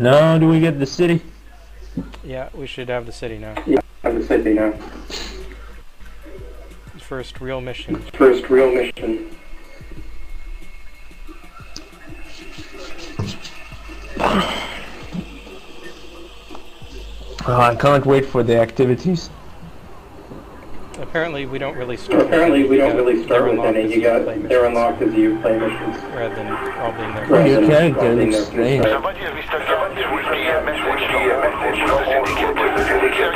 No, do we get the city? Yeah, we should have the city now. Yeah, Have the city now. First real mission. First real mission. Oh, I can't wait for the activities. Apparently, we don't really start. Apparently, with we any. don't really They're start with any. You got they're missions, unlocked as you play missions. rather than all being there. Rather Your than character all being looks there. strange. Somebody has Mr. Jones with the uh, message, the uh, message to the syndicate. The syndicate.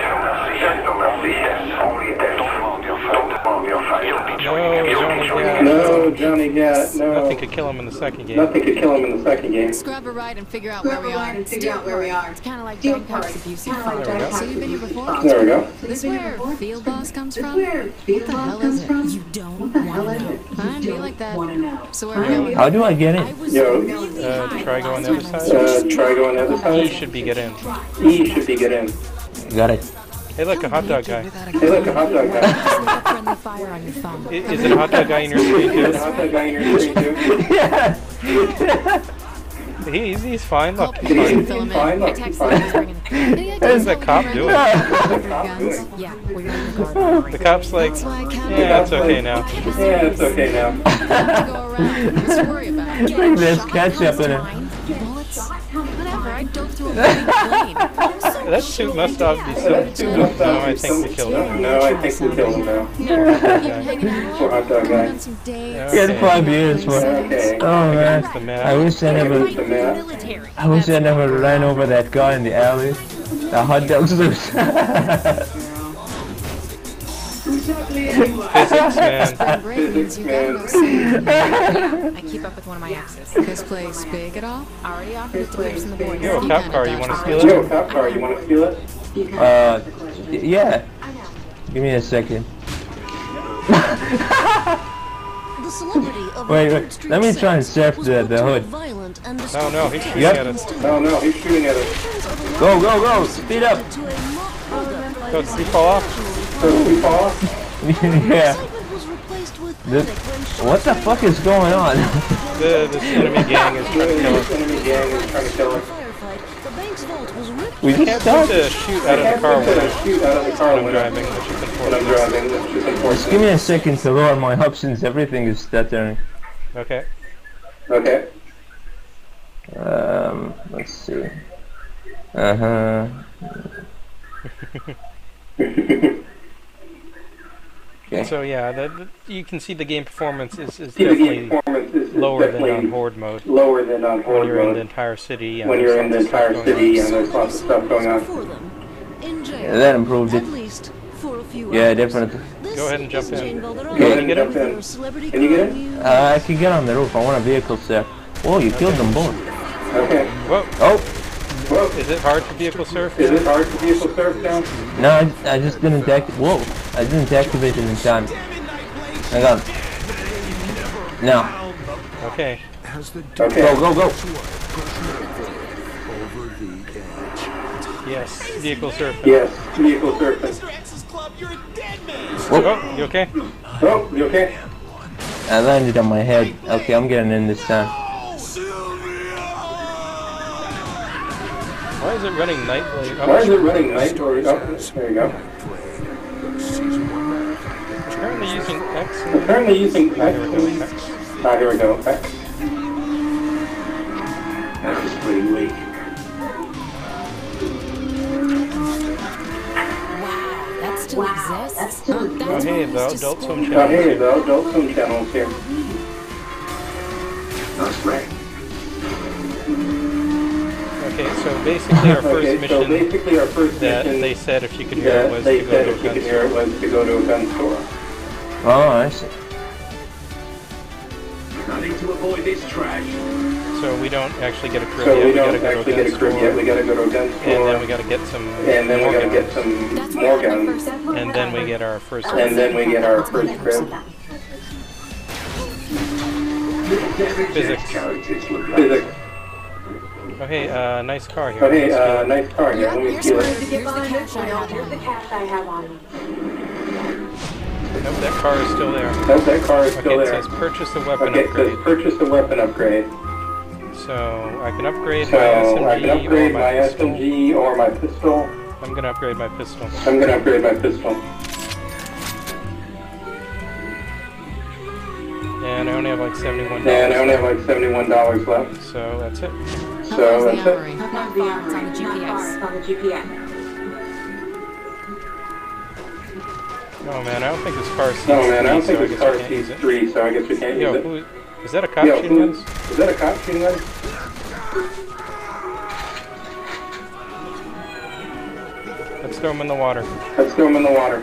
Yes, only that. Don't mount your fight. Don't mount your fight. You'll be joining No, him. You'll be Johnny joining. No, Gat, no. Nothing could kill him in the second game. Nothing could kill him in the second game. Let's grab a ride and figure out where we are. and figure out where we are. It's kind of like Deal John Cox part. abusive Kinda like father. John So you've been here before? There we go. This where field boss comes This from? where field the boss hell comes is it? from? You don't What the wanna know. it? Fine, be like that. don't wanna know. So where are we going? How do I get I in? Yo. Uh, try going the other side. was Uh, try going the other side. side. should be get in. E should be get in. Got it. Hey, look, a hot dog guy. Hey, look, a hot dog guy. Just look up friendly fire on your phone. I- Is it a hot dog guy in your screen Is too? a hot dog guy in your screen too? yeah. He's he's fine. Look, he's He's fine. Fill him fine, in. I look, he's fine. him. He's bringing it. Any What ideas is that what we cop can doing? rent? What's the cop doing? Yeah, we're running the cop's like, That's why I can't yeah, it's okay now. Yeah, it's okay now. go around. Just worry about it. Look, there's ketchup in it. Have be That so. dude must No, I think we killed him. No, I think we killed him now. Keep hanging hot dog guy. on some dates. Get five years for Okay. Oh man. I wish I never It's the map. Military. I wish I never ran over that guy in the alley. The hot dogs loose. Physics, man. Spring break means you gotta go see. I keep up with one of my exes. This place big at all? Already offered it to players in the boys. Yo, He cop kinda car, you wanna the steal bullet. Yo, cop car, you want to steal it? uh, yeah. Give me a second. The celebrity of Wait, wait, let me try and sex surf the- the hood. violent and No, no, he's shooting Yep. at us. Oh no, he's shooting at us. Go, go, go! Speed up! To a mock holdup. Go, did he fall off? So we fall. Yeah. Excitement was replaced with This, panic when shots what the fuck is going on? The this enemy gang is trying to kill us. Enemy gang is trying to kill us. firefight. The bank's vault was ripped we Can't just seem stopped. to shoot out of the car I'm when shoot out of the car I'm when driving, which is When I'm driving, just Just give me a second to lower my options. Everything is stuttering. Okay. Okay. Um, let's see. Uh huh. Okay. So yeah, the, the, you can see the game performance is, is See, game definitely performance is, is lower than on horde mode. lower than on When horde you're in the mode. entire city and When you're in the lots of stuff entire city on. and there's lots of stuff going on. before them. In jail. Yeah, that improved At it. least for a few Yeah, definitely. Go ahead and jump in. Jane Valderrama Go ahead and get jump with in. Can you get in? Uh, I can get on the roof. I want a vehicle, sir. Oh, you killed them both. Okay. Whoa, Oh, Well, is it hard to vehicle surf? is it hard to vehicle surf down? no, I, I just didn't act. Whoa, I didn't activate it in time. Hang on. No. Okay. Okay. Go, go, go. Yes, vehicle surf. Yes, vehicle surfing. Oh, you okay? Oh, you okay? I landed on my head. Okay, I'm getting in this time. Why is it running nightly? Why is Oh, it running night? Or, oh, there you go. apparently using X. and- Apparently using There we go. X. X. Ah, here we go. X. That was pretty weak. Wow, that still exists? still Oh, Oh, that's hey, what the I Adult school. Swim Oh, channel. hey, the Adult Swim channel is here. That's right. Okay, so basically our first Okay, so mission basically our first that mission they said if you could hear it that was to go said to a if you gun could hear store. it was to go to a gun store. Oh, I see. Nothing to avoid this trash. So we don't actually get a crib So yet. we We gotta don't go actually to a get a gun crib store. yet. We gotta go to a gun And then store. we gotta get some And then we more gotta get guns. some That's more guns. And then we get our first And then we get our first crib. physics. Characters look like Physics. Oh hey, uh, nice car here. Okay, Let's uh, nice car here. Let me Here's steal it. to get behind this one. Here's the cash I have on me. Nope, that car is still there. That, that car is Okay, still there. Okay, it there. says purchase a weapon upgrade. Okay, it says purchase a weapon upgrade. So I can upgrade So my I can SMG or upgrade my, my pistol. SMG or my pistol. I'm gonna upgrade my pistol. I'm gonna upgrade my pistol. And I only have like seventy-one And I only have like seventy-one dollars left. So that's it. How So far is that's the it. armory? Not Not far. It's on armory. the Not far. GPS. It's on the GPS. Oh man, I don't think this car sees No man, I don't think I this guess car we can't use sees three, so I guess we can't Yo, use it. who, is that a cop Yo, shooting who, us? is that a cop shooting us? Let's throw him in the water. Let's throw him in the water.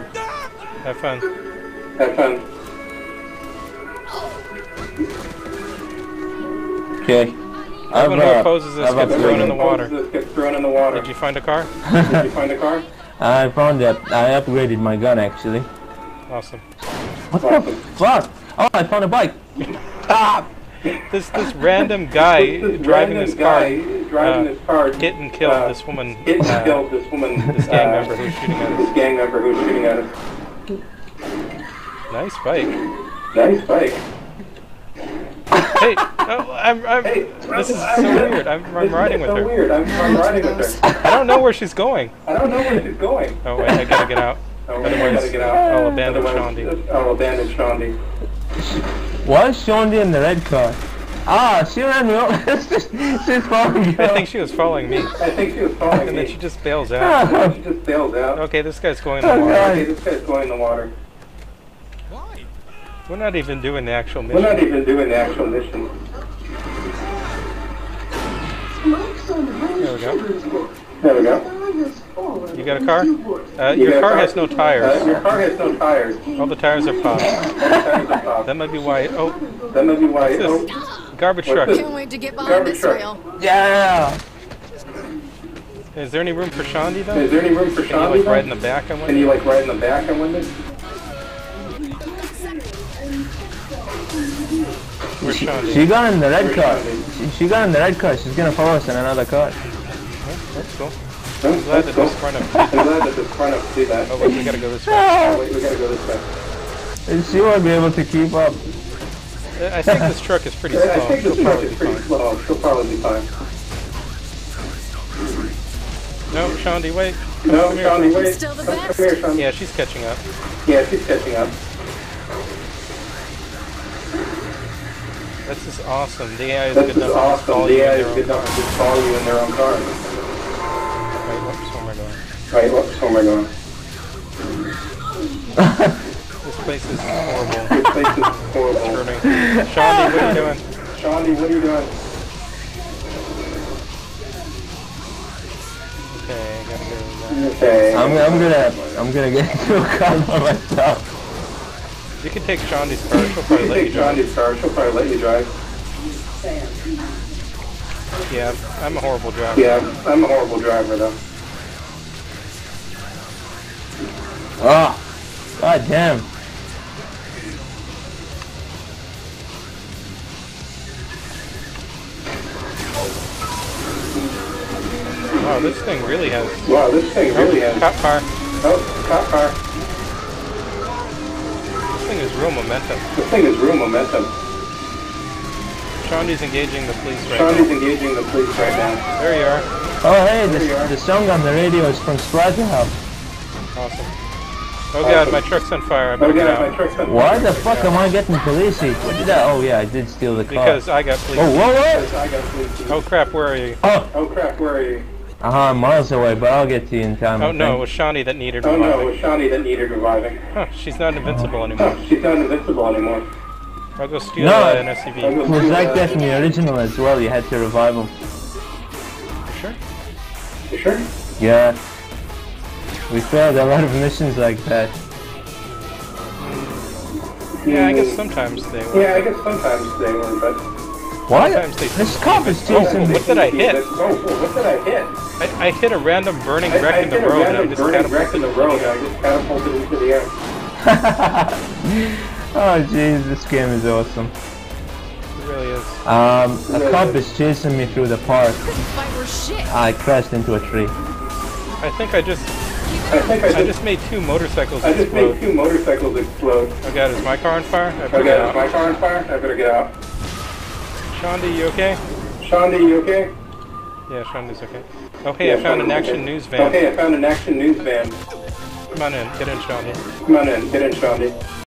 Have fun. Have fun. Okay. I've, Everyone who uh, opposes this I've gets thrown upgraded. in the water. This gets thrown in the water. Did you find a car? Did you find a car? I found that. I upgraded my gun actually. Awesome. What the fuck? Oh, I found a bike. Ah! This this random guy This driving random this car guy driving uh, this car hit and killed uh, this woman. hit and uh, killed this woman. this gang uh, member who's shooting at us. This gang member who was shooting at us. Nice bike. Nice bike. Hey, oh, I'm, I'm, Hey, this is so weird. I'm, I'm riding is with so her. weird. I'm, I'm riding with her. I don't know where she's going. I don't know where she's going. Oh wait, I gotta get out. Oh, wait, I Otherwise, gotta get out. I'll abandon Otherwise, Shaundi. I'll abandon Shaundi. Why is Shaundi in the red car? Ah, she ran me over. She's following you. I think she was following me, I think she was following and me. then she just bails out. And then she just bails out. Okay, this guy's going in the water. Okay, this guy's going in the water. We're not even doing the actual mission. We're not even doing the actual mission. There we go. There we go. You got a car? Uh, You your car car? has no Uh, tires. your car has no tires. All the tires are popped. Tires are popped. That might be why. Oh, That might be why. this? Oh, garbage What's truck. this? Can't wait to get behind Garbage this truck. rail. Yeah. Is there any room for Shaundi though? is there any room for Can you like ride in the back? I Can wonder. you like ride in the back? I wonder. Where's Shaundi? She got in the red car. She, she got in the red car. She's gonna follow us in another car. That's cool. I'm I'm glad that this front of. I'm glad that this front of see that. Oh wait, we gotta go this way. Oh, wait, we gotta go this way. She won't be able to keep up. I think this truck is pretty slow. I slow. think She'll this truck probably is be pretty fine. slow. She'll probably be fine. No, Shaundi, wait. Come, No, come here. Shaundi, wait. Still the best. come here, Shaundi. Yeah, she's catching up. Yeah, she's catching up. This is awesome. The AI is This good is enough to awesome. install The you AI in is their good own enough car. to just follow you in their own car. Right, whoops, where am I going? Right, whoops, where am I going? This place is horrible. This place is horrible. Turning. Shaundi, what are you doing? Shaundi, what are you doing? Okay, I gotta go. Okay. I'm, I'm gonna I'm gonna get into a car by myself. You can take Shaundi's car. She'll probably let you take drive. Shaundi's car. She'll probably let you drive. Yeah, I'm a horrible driver. Yeah, I'm a horrible driver though. Ah, god damn. Wow, this thing really has. Wow, this thing really Oh, has. cop car. Oh, cop car. This thing is real momentum. This thing is real momentum. Shaundi's engaging the police right Shaundi's now. engaging the police right now. There you are. Oh hey, There you are. the, the song on the radio is from Splatterhouse. Awesome. Oh god, my truck's on fire. I Oh better get yeah, my out. Why the fuck am I getting police? What did I? Oh yeah, I did steal the car. Because I got police. Oh whoa whoa! Because I got police. Oh crap, where are you? Oh, Oh crap, where are you? Uh-huh, I'm miles away, but I'll get to you in time. Oh no, it was Shaundi that needed Oh no, it was Shaundi that needed reviving. Huh, she's not invincible anymore. Oh, she's not invincible anymore. I'll go steal No. uh, an I'll SUV. go It was steal, like that in the original as well. You had to revive him. Sure. You sure? Yeah. We failed a lot of missions like that. Yeah, I guess sometimes they were. Yeah, I guess sometimes they were, but... What? Sometimes they This cop is Oh, chasing me. what did I hit? Oh, oh, what did I hit? I, I hit a random burning I, I wreck in the road and I just catapulted in the it. I just catapulted into the air. oh jeez, this game is awesome. It really is. Um, a cop is chasing me through the park. Fight or shit. I crashed into a tree. I think I just I think I I just, just made two motorcycles explode. I just explode. made two motorcycles explode. Oh god, is my car on fire? I better Okay, get is out. my car on fire? I better get out. Shaundi, you okay? Shonda, you okay? Yeah, Shonda's okay. Oh, hey, I found an action news van. Okay, I found an action news van. Come on in. Get in, Shonda. Come on in, get in, Shonda.